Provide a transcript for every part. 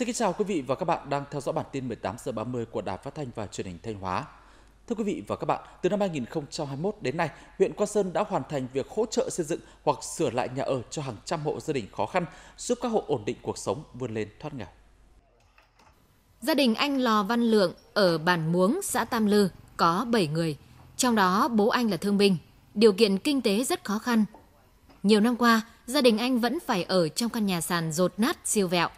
Xin kính chào quý vị và các bạn đang theo dõi bản tin 18 giờ 30 của Đài Phát thanh và Truyền hình Thanh Hóa. Thưa quý vị và các bạn, từ năm 2021 đến nay, huyện Quan Sơn đã hoàn thành việc hỗ trợ xây dựng hoặc sửa lại nhà ở cho hàng trăm hộ gia đình khó khăn, giúp các hộ ổn định cuộc sống vươn lên thoát nghèo. Gia đình anh Lò Văn Lượng ở bản Muống, xã Tam Lư có 7 người, trong đó bố anh là thương binh, điều kiện kinh tế rất khó khăn. Nhiều năm qua, gia đình anh vẫn phải ở trong căn nhà sàn rột nát siêu vẹo.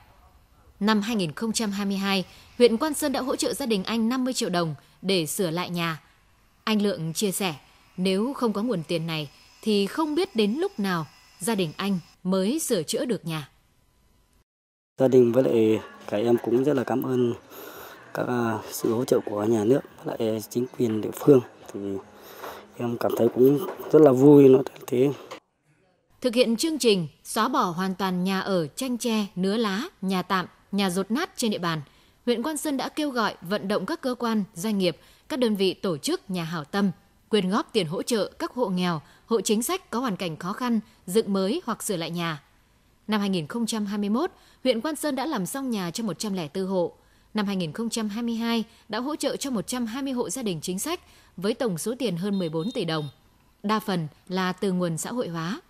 Năm 2022, huyện Quan Sơn đã hỗ trợ gia đình anh 50 triệu đồng để sửa lại nhà. Anh Lượng chia sẻ, nếu không có nguồn tiền này thì không biết đến lúc nào gia đình anh mới sửa chữa được nhà. Gia đình với lại các em cũng rất là cảm ơn các à, sự hỗ trợ của nhà nước với lại chính quyền địa phương thì em cảm thấy cũng rất là vui nó thế Thực hiện chương trình xóa bỏ hoàn toàn nhà ở tranh tre, nứa lá, nhà tạm, nhà rột nát trên địa bàn, huyện Quan Sơn đã kêu gọi vận động các cơ quan, doanh nghiệp, các đơn vị tổ chức nhà hảo tâm quyên góp tiền hỗ trợ các hộ nghèo, hộ chính sách có hoàn cảnh khó khăn, dựng mới hoặc sửa lại nhà. Năm 2021, huyện Quan Sơn đã làm xong nhà cho 104 hộ. Năm 2022 đã hỗ trợ cho 120 hộ gia đình chính sách với tổng số tiền hơn 14 tỷ đồng. Đa phần là từ nguồn xã hội hóa.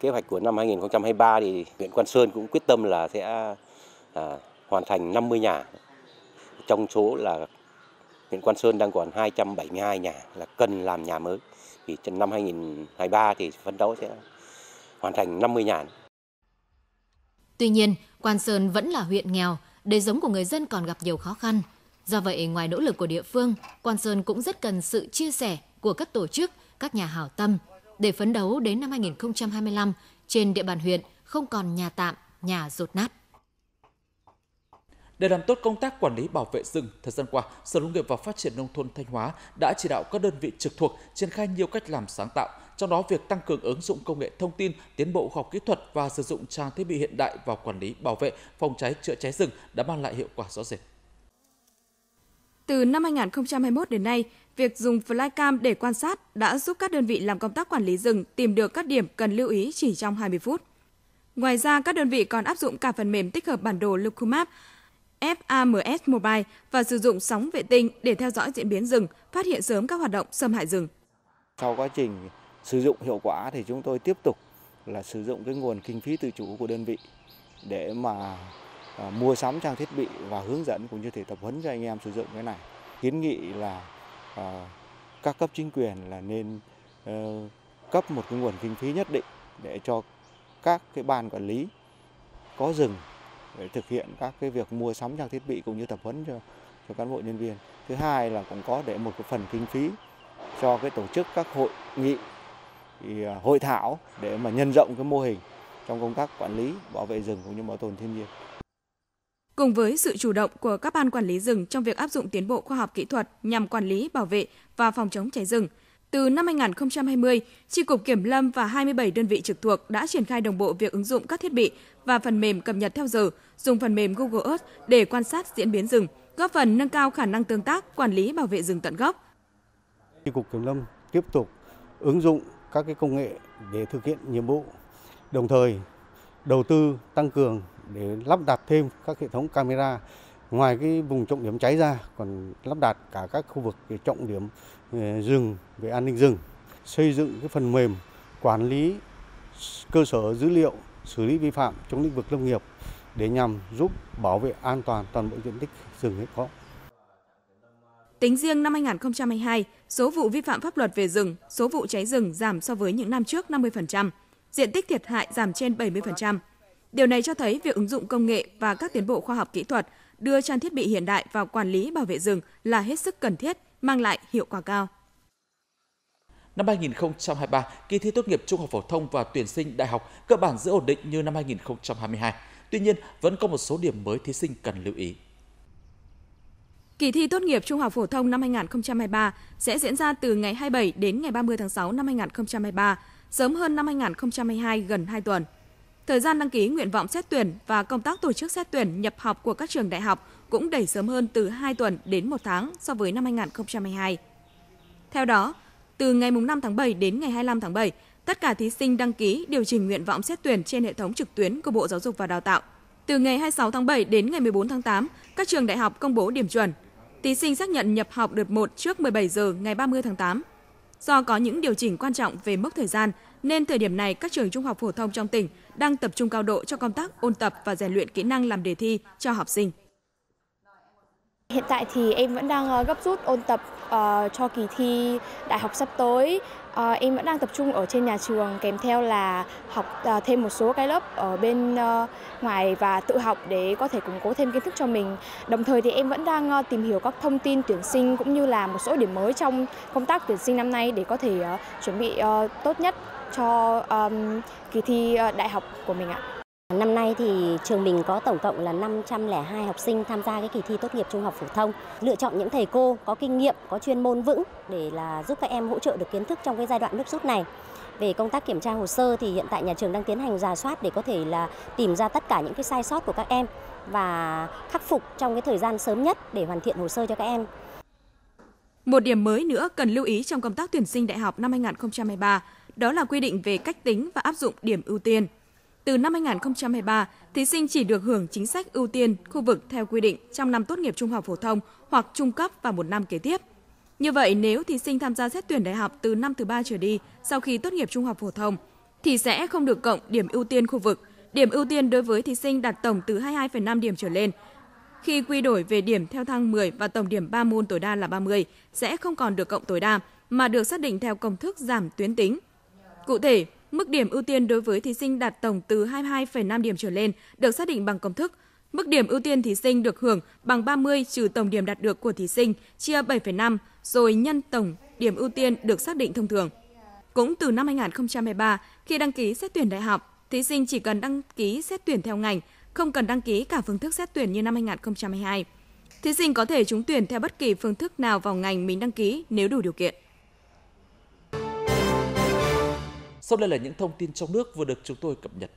Kế hoạch của năm 2023 thì huyện Quan Sơn cũng quyết tâm là sẽ Ờ, hoàn thành 50 nhà. Trong số là huyện Quan Sơn đang còn 272 nhà là cần làm nhà mới. Thì trong năm 2023 thì phấn đấu sẽ hoàn thành 50 nhà. Tuy nhiên, Quan Sơn vẫn là huyện nghèo, đời sống của người dân còn gặp nhiều khó khăn. Do vậy, ngoài nỗ lực của địa phương, Quan Sơn cũng rất cần sự chia sẻ của các tổ chức, các nhà hảo tâm để phấn đấu đến năm 2025 trên địa bàn huyện không còn nhà tạm, nhà rột nát. Để làm tốt công tác quản lý bảo vệ rừng, thời gian qua, Sở Nông nghiệp và Phát triển Nông thôn Thanh Hóa đã chỉ đạo các đơn vị trực thuộc triển khai nhiều cách làm sáng tạo, trong đó việc tăng cường ứng dụng công nghệ thông tin, tiến bộ khoa học kỹ thuật và sử dụng trang thiết bị hiện đại vào quản lý bảo vệ, phòng cháy chữa cháy rừng đã mang lại hiệu quả rõ rệt. Từ năm 2021 đến nay, việc dùng flycam để quan sát đã giúp các đơn vị làm công tác quản lý rừng tìm được các điểm cần lưu ý chỉ trong 20 phút. Ngoài ra, các đơn vị còn áp dụng cả phần mềm tích hợp bản đồ Lucumap, FAMS Mobile và sử dụng sóng vệ tinh để theo dõi diễn biến rừng, phát hiện sớm các hoạt động xâm hại rừng. Sau quá trình sử dụng hiệu quả thì chúng tôi tiếp tục là sử dụng cái nguồn kinh phí tự chủ của đơn vị để mà à, mua sắm trang thiết bị và hướng dẫn cũng như thể tập huấn cho anh em sử dụng cái này. Kiến nghị là à, các cấp chính quyền là nên ờ, cấp một cái nguồn kinh phí nhất định để cho các cái ban quản lý có rừng để thực hiện các cái việc mua sắm trang thiết bị cũng như tập huấn cho cho cán bộ nhân viên. Thứ hai là cũng có để một cái phần kinh phí cho cái tổ chức các hội nghị thì à, hội thảo để mà nhân rộng cái mô hình trong công tác quản lý bảo vệ rừng cũng như bảo tồn thiên nhiên. Cùng với sự chủ động của các ban quản lý rừng trong việc áp dụng tiến bộ khoa học kỹ thuật nhằm quản lý, bảo vệ và phòng chống cháy rừng, từ năm 2020, Tri Cục Kiểm Lâm và 27 đơn vị trực thuộc đã triển khai đồng bộ việc ứng dụng các thiết bị và phần mềm cập nhật theo giờ, dùng phần mềm Google Earth để quan sát diễn biến rừng, góp phần nâng cao khả năng tương tác, quản lý bảo vệ rừng tận gốc. Tri Cục Kiểm Lâm tiếp tục ứng dụng các cái công nghệ để thực hiện nhiệm vụ, đồng thời đầu tư tăng cường để lắp đặt thêm các hệ thống camera ngoài cái vùng trọng điểm cháy ra còn lắp đặt cả các khu vực về trọng điểm ờ, rừng về an ninh rừng xây dựng cái phần mềm quản lý cơ sở dữ liệu xử lý vi phạm trong lĩnh vực lâm nghiệp để nhằm giúp bảo vệ an toàn toàn bộ diện tích rừng hiện có. Tính riêng năm 2022, số vụ vi phạm pháp luật về rừng, số vụ cháy rừng giảm so với những năm trước 50%, diện tích thiệt hại giảm trên 70%. Điều này cho thấy việc ứng dụng công nghệ và các tiến bộ khoa học kỹ thuật đưa trang thiết bị hiện đại vào quản lý bảo vệ rừng là hết sức cần thiết, mang lại hiệu quả cao. Năm 2023, kỳ thi tốt nghiệp trung học phổ thông và tuyển sinh đại học cơ bản giữ ổn định như năm 2022. Tuy nhiên, vẫn có một số điểm mới thí sinh cần lưu ý. Kỳ thi tốt nghiệp trung học phổ thông năm 2023 sẽ diễn ra từ ngày 27 đến ngày 30 tháng 6 năm 2023, sớm hơn năm 2022 gần 2 tuần. Thời gian đăng ký nguyện vọng xét tuyển và công tác tổ chức xét tuyển nhập học của các trường đại học cũng đẩy sớm hơn từ 2 tuần đến 1 tháng so với năm 2022. Theo đó, từ ngày 5 tháng 7 đến ngày 25 tháng 7, tất cả thí sinh đăng ký điều chỉnh nguyện vọng xét tuyển trên hệ thống trực tuyến của Bộ Giáo dục và Đào tạo. Từ ngày 26 tháng 7 đến ngày 14 tháng 8, các trường đại học công bố điểm chuẩn. Thí sinh xác nhận nhập học đợt 1 trước 17 giờ ngày 30 tháng 8. Do có những điều chỉnh quan trọng về mốc thời gian, nên thời điểm này các trường trung học phổ thông trong tỉnh đang tập trung cao độ cho công tác ôn tập và rèn luyện kỹ năng làm đề thi cho học sinh. Hiện tại thì em vẫn đang ờ, gấp rút ôn tập uh, cho kỳ thi đại học sắp tới. Uh, em vẫn đang tập trung ở trên nhà trường kèm theo là học uh, thêm một số cái lớp ở bên uh, ngoài và tự học để có thể củng cố thêm kiến thức cho mình. Đồng thời thì em vẫn đang uh, tìm hiểu các thông tin tuyển sinh cũng như là một số điểm mới trong công tác tuyển sinh năm nay để có thể uh, chuẩn bị uh, tốt nhất cho um, kỳ thi uh, đại học của mình ạ. Năm nay thì trường mình có tổng cộng là 502 học sinh tham gia cái kỳ thi tốt nghiệp trung học phổ thông. Lựa chọn những thầy cô có kinh nghiệm, có chuyên môn vững để là giúp các em hỗ trợ được kiến thức trong cái giai đoạn nước rút này. Về công tác kiểm tra hồ sơ thì hiện tại nhà trường đang tiến hành giả soát để có thể là tìm ra tất cả những cái sai sót của các em và khắc phục trong cái thời gian sớm nhất để hoàn thiện hồ sơ cho các em. Một điểm mới nữa cần lưu ý trong công tác tuyển sinh đại học năm 2023 đó là quy định về cách tính và áp dụng điểm ưu tiên. Từ năm 2023, thí sinh chỉ được hưởng chính sách ưu tiên khu vực theo quy định trong năm tốt nghiệp trung học phổ thông hoặc trung cấp và một năm kế tiếp. Như vậy, nếu thí sinh tham gia xét tuyển đại học từ năm thứ ba trở đi sau khi tốt nghiệp trung học phổ thông, thì sẽ không được cộng điểm ưu tiên khu vực. Điểm ưu tiên đối với thí sinh đạt tổng từ 22,5 điểm trở lên. Khi quy đổi về điểm theo thang 10 và tổng điểm 3 môn tối đa là 30, sẽ không còn được cộng tối đa, mà được xác định theo công thức giảm tuyến tính. Cụ thể, Mức điểm ưu tiên đối với thí sinh đạt tổng từ 22,5 điểm trở lên được xác định bằng công thức. Mức điểm ưu tiên thí sinh được hưởng bằng 30 trừ tổng điểm đạt được của thí sinh chia 7,5 rồi nhân tổng điểm ưu tiên được xác định thông thường. Cũng từ năm 2023, khi đăng ký xét tuyển đại học, thí sinh chỉ cần đăng ký xét tuyển theo ngành, không cần đăng ký cả phương thức xét tuyển như năm 2022. Thí sinh có thể trúng tuyển theo bất kỳ phương thức nào vào ngành mình đăng ký nếu đủ điều kiện. Sau đây là những thông tin trong nước vừa được chúng tôi cập nhật.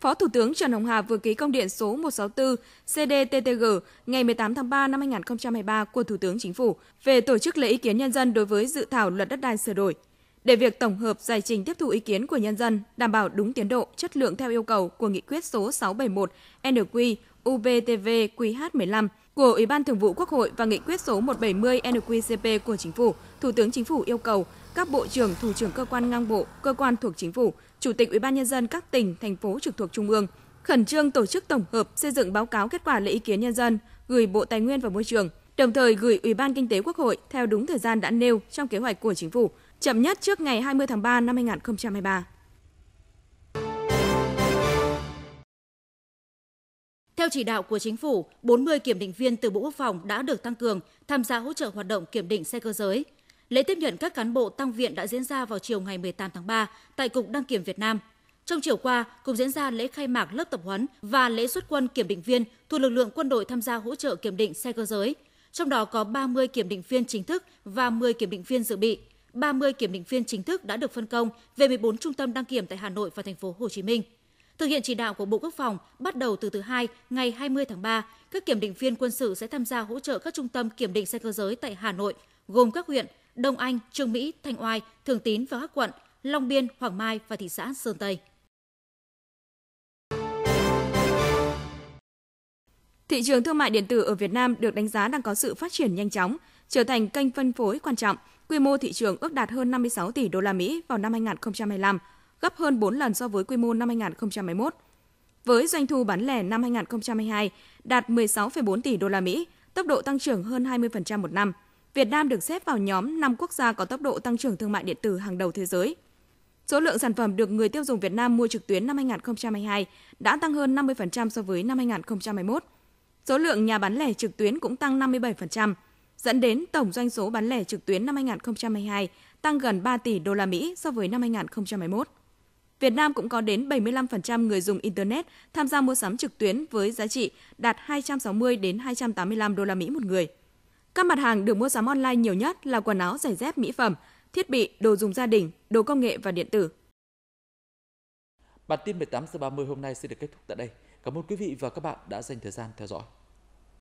Phó Thủ tướng Trần Hồng Hà vừa ký công điện số 164 CDTTG ngày 18 tháng 3 năm 2023 của Thủ tướng Chính phủ về tổ chức lấy ý kiến nhân dân đối với dự thảo luật đất đai sửa đổi. Để việc tổng hợp giải trình tiếp thu ý kiến của nhân dân đảm bảo đúng tiến độ, chất lượng theo yêu cầu của nghị quyết số 671 NQ UBTV QH15 của Ủy ban Thường vụ Quốc hội và nghị quyết số 170 NQCP của Chính phủ, Thủ tướng Chính phủ yêu cầu các bộ trưởng, thủ trưởng cơ quan ngang bộ, cơ quan thuộc chính phủ, chủ tịch Ủy ban nhân dân các tỉnh, thành phố trực thuộc trung ương khẩn trương tổ chức tổng hợp xây dựng báo cáo kết quả lấy ý kiến nhân dân gửi Bộ Tài nguyên và Môi trường, đồng thời gửi Ủy ban Kinh tế Quốc hội theo đúng thời gian đã nêu trong kế hoạch của chính phủ, chậm nhất trước ngày 20 tháng 3 năm 2023. Theo chỉ đạo của chính phủ, 40 kiểm định viên từ Bộ Quốc phòng đã được tăng cường tham gia hỗ trợ hoạt động kiểm định xe cơ giới. Lễ tiếp nhận các cán bộ tăng viện đã diễn ra vào chiều ngày 18 tháng 3 tại Cục Đăng kiểm Việt Nam. Trong chiều qua, cùng diễn ra lễ khai mạc lớp tập huấn và lễ xuất quân kiểm định viên thuộc lực lượng quân đội tham gia hỗ trợ kiểm định xe cơ giới. Trong đó có 30 kiểm định viên chính thức và 10 kiểm định viên dự bị. 30 kiểm định viên chính thức đã được phân công về 14 trung tâm đăng kiểm tại Hà Nội và thành phố Hồ Chí Minh. Thực hiện chỉ đạo của Bộ Quốc phòng, bắt đầu từ thứ hai ngày 20 tháng 3, các kiểm định viên quân sự sẽ tham gia hỗ trợ các trung tâm kiểm định xe cơ giới tại Hà Nội, gồm các huyện Đông Anh, Trương Mỹ, Thanh Oai, Thường Tín và các quận Long Biên, Hoàng Mai và thị xã Sơn Tây. Thị trường thương mại điện tử ở Việt Nam được đánh giá đang có sự phát triển nhanh chóng, trở thành kênh phân phối quan trọng. Quy mô thị trường ước đạt hơn 56 tỷ đô la Mỹ vào năm 2025, gấp hơn 4 lần so với quy mô năm 2021. Với doanh thu bán lẻ năm 2022 đạt 16,4 tỷ đô la Mỹ, tốc độ tăng trưởng hơn 20% một năm – Việt Nam được xếp vào nhóm 5 quốc gia có tốc độ tăng trưởng thương mại điện tử hàng đầu thế giới. Số lượng sản phẩm được người tiêu dùng Việt Nam mua trực tuyến năm 2022 đã tăng hơn 50% so với năm 2021. Số lượng nhà bán lẻ trực tuyến cũng tăng 57%, dẫn đến tổng doanh số bán lẻ trực tuyến năm 2022 tăng gần 3 tỷ đô la Mỹ so với năm 2021. Việt Nam cũng có đến 75% người dùng internet tham gia mua sắm trực tuyến với giá trị đạt 260 đến 285 đô la Mỹ một người. Các mặt hàng được mua sắm online nhiều nhất là quần áo, giày dép, mỹ phẩm, thiết bị, đồ dùng gia đình, đồ công nghệ và điện tử. Bản tin 18 giờ 30 hôm nay sẽ được kết thúc tại đây. Cảm ơn quý vị và các bạn đã dành thời gian theo dõi.